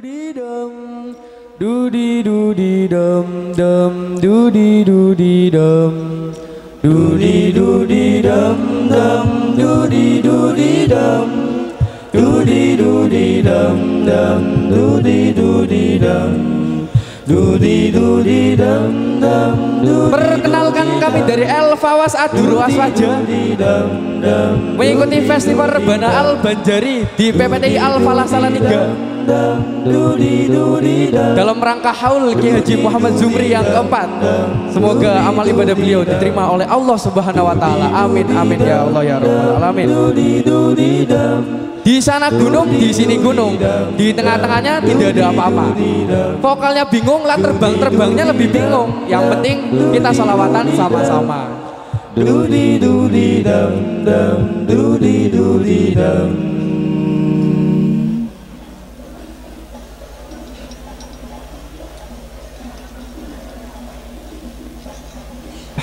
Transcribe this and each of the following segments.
đi đầm đu đi đu đi đầm đầm đu đi đu đi đầm đu đi đu đi đầm đầm đu đi đu đi đầm đu đi đu đi đầm đầm đu đi đu đi đầm doody doody dum dum. Perkenalkan kami dari El Fawas Adur Waswaja. Mengikuti festival Rebana Al Banjari di PPTI Al Falah Salatiga. Dalam rangka haul Ki Haji Muhammad Zumri yang keempat. Semoga amal ibadah beliau diterima oleh Allah Subhanahu Wa Taala. Amin amin ya Allah ya Rabbal Alamin di sana gunung, di sini gunung. Di tengah-tengahnya tidak ada apa-apa. Vokalnya bingung, lah terbang-terbangnya lebih bingung. Yang penting kita salawatan sama-sama. Dudi dudi dam dam dudi dudi dam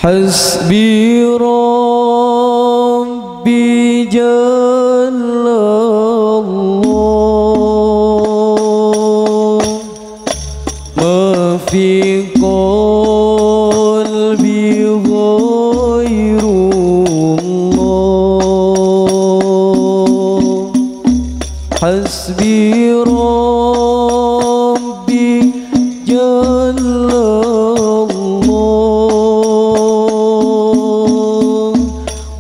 Hasbi حسبي ربي جل الله.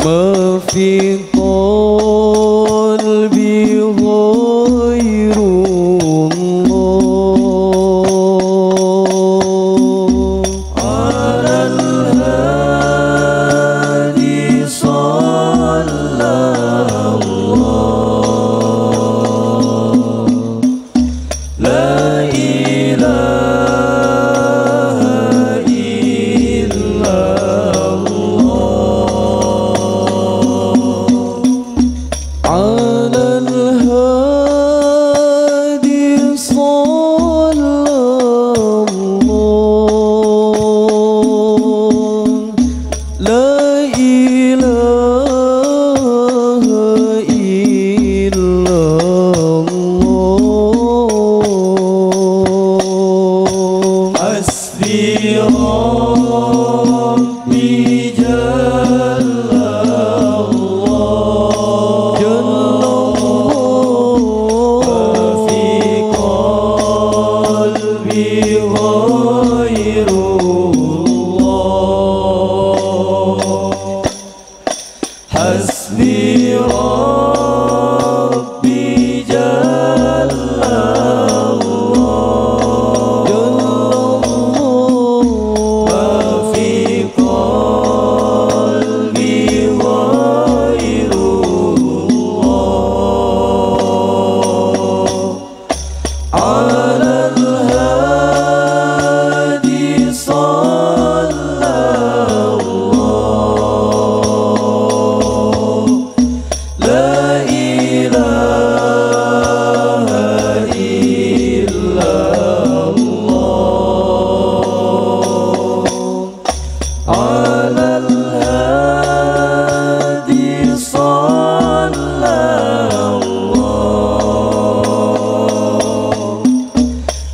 ما في قلبي غير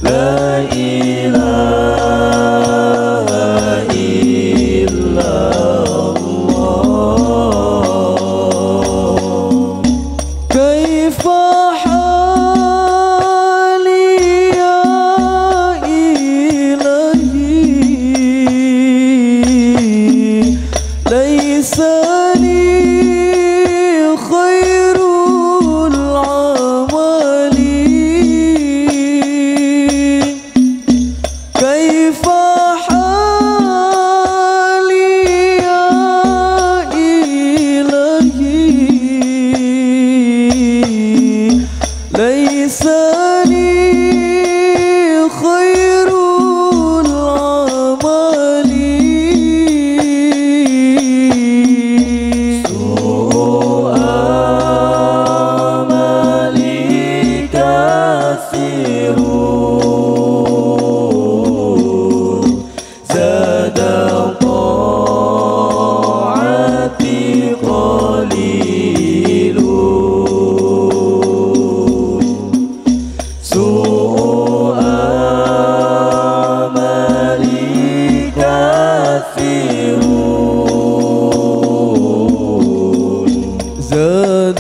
love. Giờ?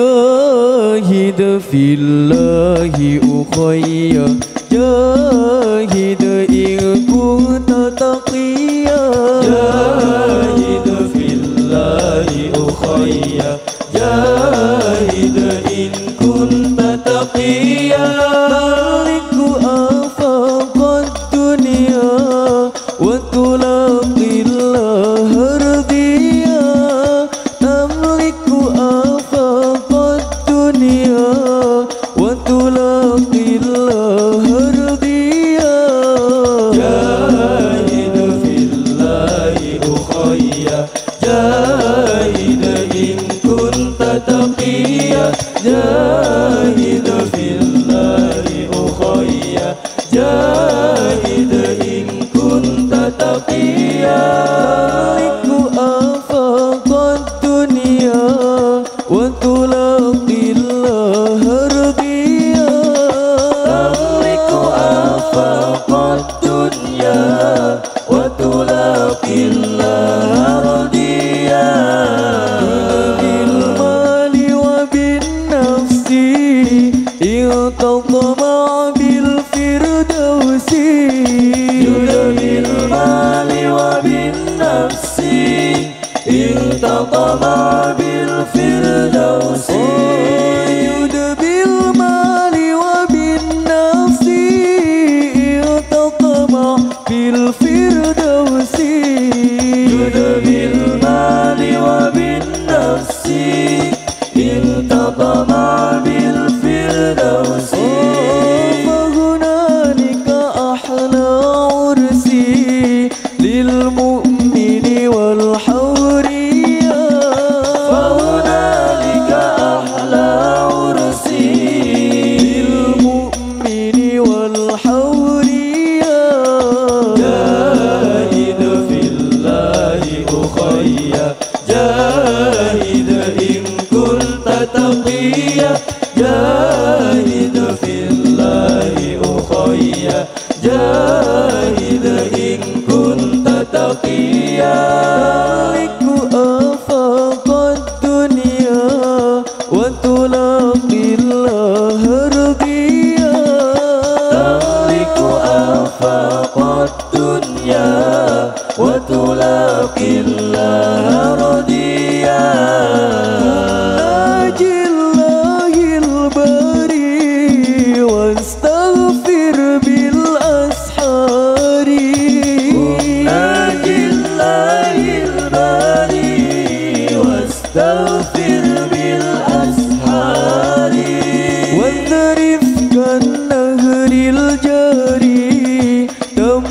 Yahid fillahi ukhayya Yahid in kunta taqwa جاهد إن كنت تقيا جاهد طلب الفردوس. Tokyo.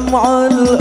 القمع الأرض